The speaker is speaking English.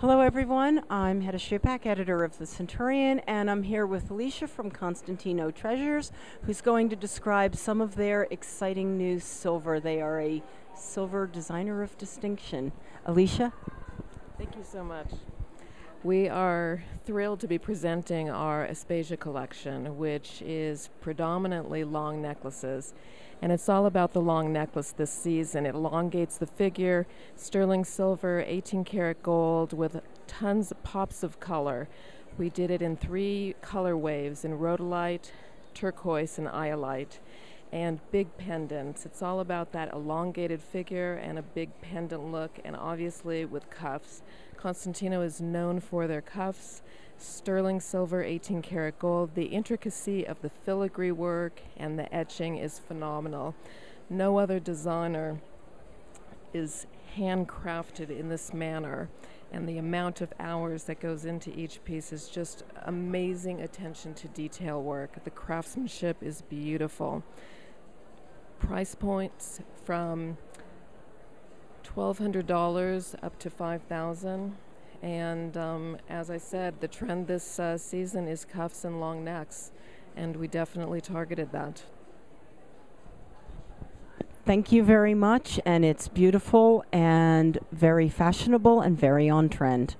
Hello, everyone. I'm Hedda Schupak, editor of The Centurion, and I'm here with Alicia from Konstantino Treasures, who's going to describe some of their exciting new silver. They are a silver designer of distinction. Alicia? Thank you so much. We are thrilled to be presenting our Aspasia collection, which is predominantly long necklaces. And it's all about the long necklace this season. It elongates the figure, sterling silver, 18 karat gold, with tons of pops of color. We did it in three color waves in rhodolite, turquoise, and iolite and big pendants. It's all about that elongated figure and a big pendant look, and obviously with cuffs. Konstantino is known for their cuffs, sterling silver, 18 karat gold. The intricacy of the filigree work and the etching is phenomenal. No other designer is handcrafted in this manner and the amount of hours that goes into each piece is just amazing attention to detail work. The craftsmanship is beautiful price points from $1,200 up to 5000 And um, as I said, the trend this uh, season is cuffs and long necks, and we definitely targeted that. Thank you very much, and it's beautiful and very fashionable and very on trend.